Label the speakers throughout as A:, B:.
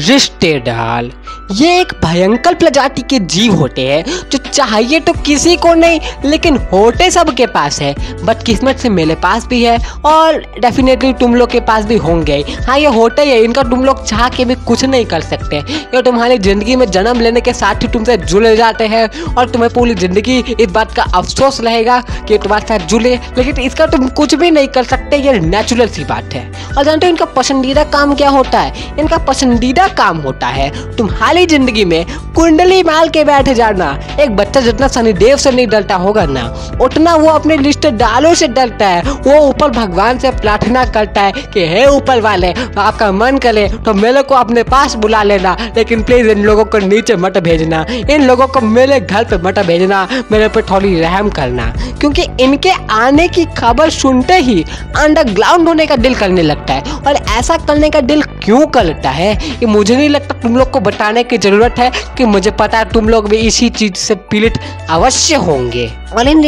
A: रिश्तेदार ये एक भयंकर प्रजाति के जीव होते हैं, जो चाहिए तो किसी को नहीं, लेकिन होते सबके पास है। बट किस्मत से मेरे पास भी है और डेफिनेटली तुम लोग के पास भी होंगे। हाँ ये होते ही है, इनका तुम लोग चाह के भी कुछ नहीं कर सकते। ये तुम्हारी ज़िंदगी में जन्म लेने के साथ ही तुमसे जुड़ जाते हैं और तुम्हें पूरी ज़िंदगी इस बात का अफसोस रहेगा कि तुम्हारे साथ जुड़े। लेकिन इसका तुम कुछ भी नहीं कर सकते, ये नेचुरल सी बात है। और जानते हो इनका पसंदीदा काम क्या होता है? इनका पसंदीदा काम होता है। तुम्हारी ज़िंदगी में कुंडली माल के बैठ जाना, एक बच्चा जितना शनिदेव से नहीं डरता होगा ना, उतना वो अपने रिश्तेदारों से डरता है। वो ऊपर भगवान से प्रार्थना करता है कि हे ऊपर वाले, आपका मन करे तो मेरे को अपने पास बुला लेना, लेकिन प्लीज़ इन लोगों को नीचे मत भेजना, इन लोगों को मेरे घर पे मत भेजना, मेरे पे थोड़ी रहम करना, क्योंकि इनके आने की खबर सुनते ही अंडरग्राउंड होने का दिल करने लगता है। और ऐसा करने का दिल क्यों करता है? ये मुझे नहीं लगता तुम लोग को बताने की ज़रूरत है कि मुझे पता है तुम लोग भी इसी चीज़ से पीड़ित अवश्य होंगे। और इन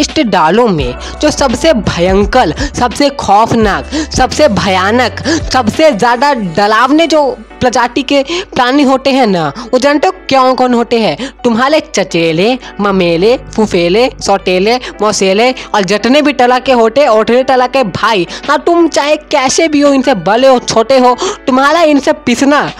A: में, जो सबसे भयंकर, सबसे खौफनाक, सबसे भयानक, सबसे ज़्यादा डरावने जो प्रजाति के प्राणी होते हैं ना, वो जानते हो क्यों कौन होते हैं? तुम्हारे चचेले, ममेले, फुफेले सौटेले मौसेले और जितने भी टला के होते, ओठले टला के भाई हाँ तुम चाहे कैसे भी हो, इनसे बड़े हो, छोटे हो, तुम्हारा इनसे पिसना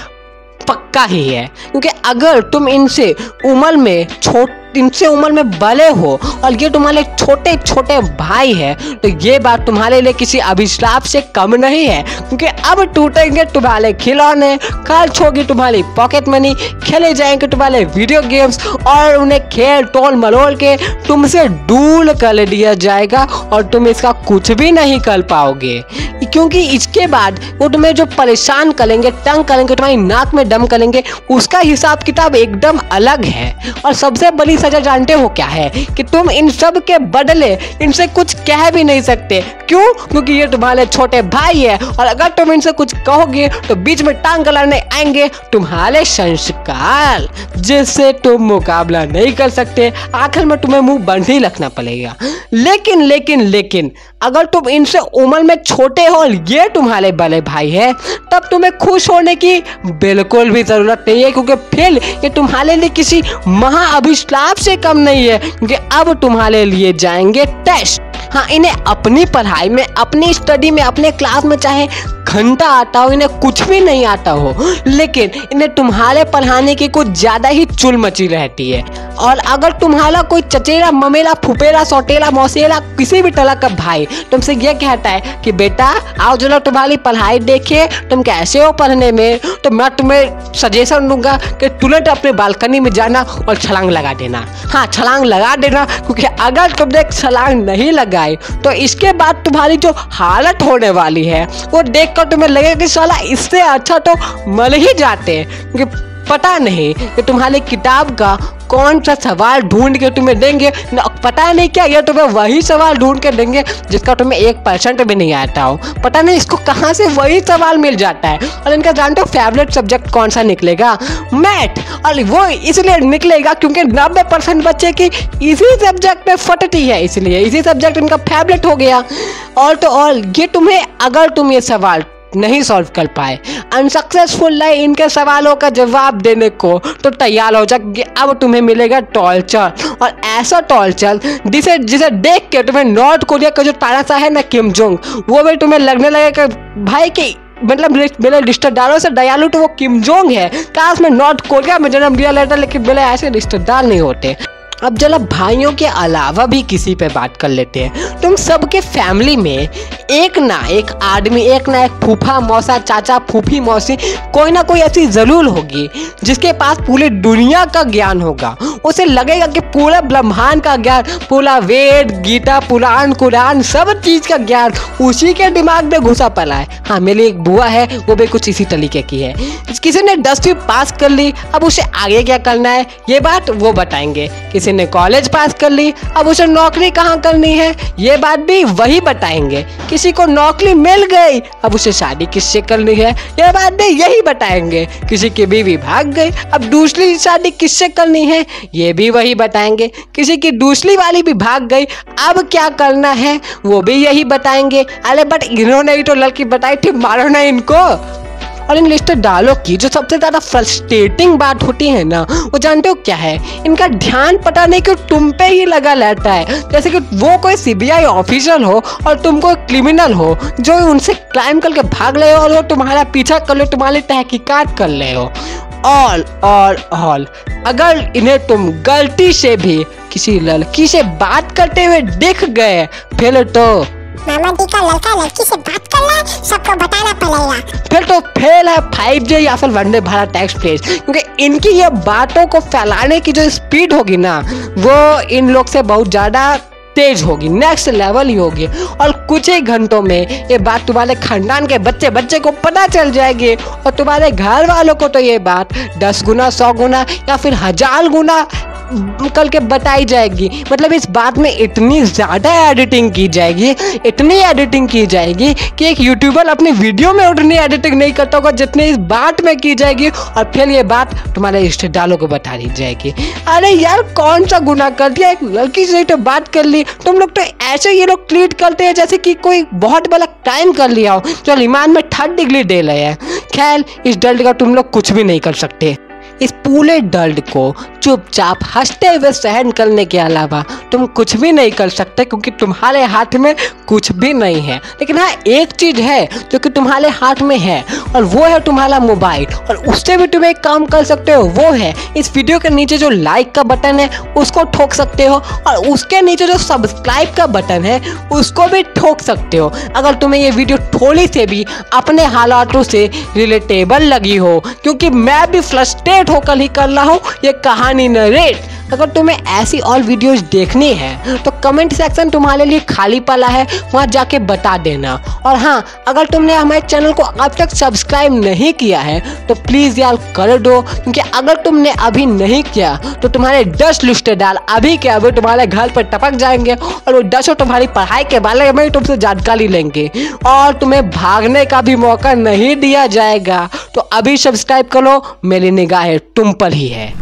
A: पक्का ही है। क्योंकि अगर तुम इनसे उम्र में छोट, इनसे उम्र में बड़े हो और ये तुम्हारे छोटे छोटे भाई है तो ये बात तुम्हारे लिए किसी अभिशाप से कम नहीं है। क्योंकि अब टूटेंगे तुम्हारे खिलौने खर्च होगी तुम्हारी पॉकेट मनी खेले जाएँगे तुम्हारे वीडियो गेम्स और उन्हें खेल टोल मरोल के तुमसे दूर कर दिया जाएगा और तुम इसका कुछ भी नहीं कर पाओगे। क्योंकि इसके बाद वो तुम्हें जो परेशान करेंगे, तंग करेंगे, तुम्हारी नाक में दम करेंगे उसका हिसाब किताब एकदम अलग है। और सबसे बड़ी सजा जानते हो क्या है? कि तुम इन सब के बदले इनसे कुछ कह भी नहीं सकते। क्यों? क्योंकि ये तुम्हारे छोटे भाई है। और अगर तुम इनसे कुछ कहोगे तो बीच में टांग गलाने आएँगे तुम्हारे संस्कार, जिससे तुम मुकाबला नहीं कर सकते। आखिर में तुम्हें मुँह बंद ही रखना पड़ेगा। लेकिन लेकिन लेकिन अगर तुम इनसे उम्र में छोटे हो ये तुम्हारे बड़े भाई है, तब तुम्हें खुश होने की बिल्कुल भी ज़रूरत नहीं है, क्योंकि फिर ये तुम्हारे लिए किसी महाअभिशाप से कम नहीं है, क्योंकि अब तुम्हारे लिए जाएँगे टेस्ट हाँ इन्हें अपनी पढ़ाई में, अपनी स्टडी में, अपने क्लास में चाहे घंटा आता हो, इन्हें कुछ भी नहीं आता हो, लेकिन इन्हें तुम्हारे पढ़ाने की कुछ ज़्यादा ही चुल मची रहती है। और अगर तुम्हारा कोई चचेरा ममेला फुपेरा सौटेला मौसेला किसी भी तरह का भाई तुमसे ये कहता है कि बेटा, आओ जरा तुम्हारी पढ़ाई देखे तुम कैसे हो पढ़ने में? तो मैं तुम्हें सजेशन दूँगा कि तुरंत अपने बालकनी में जाना और छलांग लगा देना। हाँ छलांग लगा देना, क्योंकि अगर तुमने छलांग नहीं लगाई तो इसके बाद तुम्हारी जो हालत होने वाली है, वो देखकर तुम्हें लगेगा कि साला इससे अच्छा तो मल ही जाते क्योंकि पता नहीं कि तुम्हारी किताब का कौन सा सवाल ढूंढ के तुम्हें देंगे। पता नहीं क्या, ये तुम्हें वही सवाल ढूंढ के देंगे जिसका तुम्हें एक परसेंट भी नहीं आता हो। पता नहीं इसको कहाँ से वही सवाल मिल जाता है। और इनका जानते हो फेवरेट सब्जेक्ट कौन सा निकलेगा? मैथ और वो इसलिए निकलेगा क्योंकि नब्बे परसेंट बच्चे की इसी सब्जेक्ट में फटती है इसलिए। इसी सब्जेक्ट इनका फेवरेट हो गया। और तो और ये तुम्हें, अगर तुम ये सवाल नहीं सॉल्व कर पाए। अनसक्सेसफुल रहे इनके सवालों का जवाब देने को तो तैयार हो जाए अब तुम्हें मिलेगा टॉर्चर और ऐसा टॉर्चर जिसे जिसे देख के तुम्हें नॉर्थ कोरिया का जो तानाशाह है ना किम जोंग, वो भी तुम्हें लगने लगेगा भाई कि मतलब मेरे रिश्तेदारों से दयालु तो वो किम जोंग है। काश मैं नॉर्थ कोरिया में जन्म लिया लेता, लेकिन मेरे ऐसे रिश्तेदार नहीं होते। अब जरा भाइयों के अलावा भी किसी पे बात कर लेते हैं। तुम सबके फैमिली में एक ना एक आदमी, एक ना एक फूफा मौसा, चाचा फूफी मौसी, कोई ना कोई ऐसी ज़रूर होगी जिसके पास पूरी दुनिया का ज्ञान होगा। उसे लगेगा कि पूरा ब्रह्मांड का ज्ञान, पूरा वेद, गीता, पुराण, कुरान, सब चीज़ का ज्ञान उसी के दिमाग में घुसा पड़ा है। हाँ मेरी एक बुआ है, वो भी कुछ इसी तरीके की है। किसी ने दसवीं पास कर ली, अब उसे आगे क्या करना है? ये बात वो बताएँगे। किसी ने कॉलेज पास कर ली, अब उसे नौकरी कहाँ करनी है? ये बात भी वही बताएँगे। किसी को नौकरी मिल गई, अब उसे शादी किससे करनी है? यह बात यही बताएँगे। किसी की बीवी भाग गई, अब दूसरी शादी किससे करनी है? ये भी वही बताएँगे। किसी की दूसरी वाली भी भाग गई, अब क्या करना है? वो भी यही बताएँगे। अरे बट इन्होंने ही तो लड़की बताई थी, मारो ना इनको। और इन लिस्टेड डायलॉग की जो सबसे ज़्यादा फ्रस्ट्रेटिंग बात होती है ना, वो जानते हो क्या है? इनका ध्यान पता नहीं क्यों तुम पे ही लगा रहता है। जैसे कि वो कोई सीबीआई ऑफिसर हो और तुम कोई क्रिमिनल हो, जो उनसे क्राइम करके भाग रहे हो और वो तुम्हारा पीछा कर लो, तुम्हारी तहकीकात कर रहे हो। ऑल और ऑल अगर इन्हें तुम गलती से भी किसी लड़की से बात करते हुए दिख गए, फिर तो
B: मामा जी का लड़का लड़की से बात कर रहा है?
A: फेल है फाइव जी या फिर वंदे भारत एक्सप्रेस क्योंकि इनकी ये बातों को फैलाने की जो स्पीड होगी ना, वो इन लोग से बहुत ज़्यादा तेज होगी नेक्स्ट लेवल ही होगी। और कुछ ही घंटों में ये बात तुम्हारे खानदान के बच्चे बच्चे को पता चल जाएगी। और तुम्हारे घर वालों को तो ये बात दस गुना, सौ गुना या फिर हज़ार गुना कल के बताई जाएगी। मतलब इस बात में इतनी ज़्यादा एडिटिंग की जाएगी, इतनी एडिटिंग की जाएगी कि एक यूट्यूबर अपनी वीडियो में उतनी एडिटिंग नहीं करता होगा जितनी इस बात में की जाएगी। और फिर ये बात तुम्हारे रिश्तेदारों को बता दी जाएगी। अरे यार, कौन सा गुना कर दिया? एक लड़की से तो बात कर ली। तुम लोग तो ऐसे ये लोग ट्रीट करते हैं जैसे कि कोई बहुत बड़ा टाइम कर लिया हो चल ईमान में थर्ड डिग्री दे रहे हैं। खैर, इस दर्द का तुम लोग कुछ भी नहीं कर सकते। इस पूरे दर्द को चुपचाप हँसते हुए सहन करने के अलावा तुम कुछ भी नहीं कर सकते क्योंकि तुम्हारे हाथ में कुछ भी नहीं है। लेकिन हाँ एक चीज़ है जो कि तुम्हारे हाथ में है और वो है तुम्हारा मोबाइल। और उससे भी तुम एक काम कर सकते हो, वो है इस वीडियो के नीचे जो लाइक का बटन है, उसको ठोक सकते हो और उसके नीचे जो सब्सक्राइब का बटन है, उसको भी ठोक सकते हो। अगर तुम्हें ये वीडियो थोड़ी से भी अपने हालातों से रिलेटेबल लगी हो, क्योंकि मैं भी फ्रस्ट्रेट होकर ही कर रहा हूँ ये कहानी नरेट अगर तुम्हें ऐसी और वीडियोस देखनी है तो कमेंट सेक्शन तुम्हारे लिए खाली पड़ा है, वहाँ जाके बता देना। और हाँ अगर तुमने हमारे चैनल को अब तक सब्सक्राइब नहीं किया है तो प्लीज़ यार कर दो, क्योंकि अगर तुमने अभी नहीं किया तो तुम्हारे दस रिश्तेदार अभी के अभी तुम्हारे घर पर टपक जाएँगे, और वो दसों तुम्हारी पढ़ाई के बारे में तुमसे जानकारी लेंगे। और तुम्हें भागने का भी मौका नहीं दिया जाएगा तो अभी सब्सक्राइब करो, मेरी निगाहें तुम पर ही है।